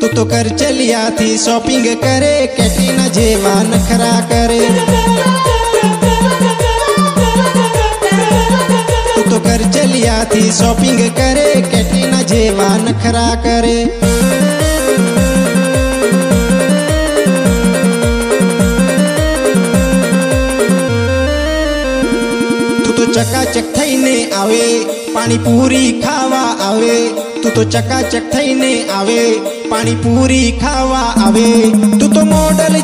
तू तो कर चलिया थी शॉपिंग करे कैटी नजे मान खरा करे। તો કર ચલિયાથી શોપિંગ કરે કેટીના જેવા નખરા કરે તું તો ચકાચક થઈને આવે પાણીપુરી ખાવા આવે તું તો ચકાચક થઈને આવે પાણીપુરી ખાવા આવે તું તો મોડલ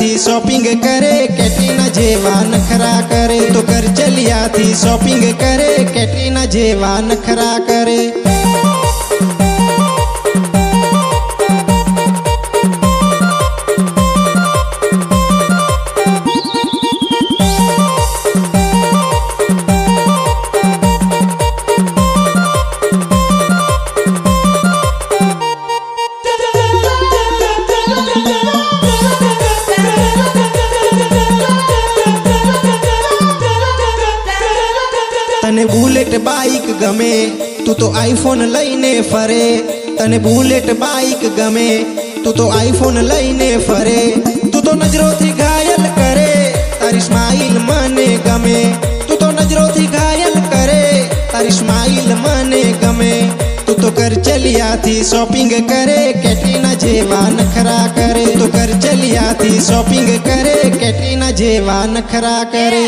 थी शॉपिंग करे, कैटरीना जेवान खरा करे तो कर चलिया थी शॉपिंग करे, कैटरीना जेवान खरा करे। બુલેટ બાઈક ગમે તું તો આઈફોન લઈને ફરે તને બુલેટ બાઈક ગમે તું તો આઈફોન લઈને ફરે તું તો નજરોથી ઘાયલ કરે તારી સ્માઈલ મને ગમે તું તો નજરોથી ઘાયલ કરે તારી સ્માઈલ મને ગમે તું તો કર ચલિયાથી શોપિંગ કરે કેટીના જેવા નખરા કરે તો કર ચલિયાથી શોપિંગ કરે કેટીના જેવા નખરા કરે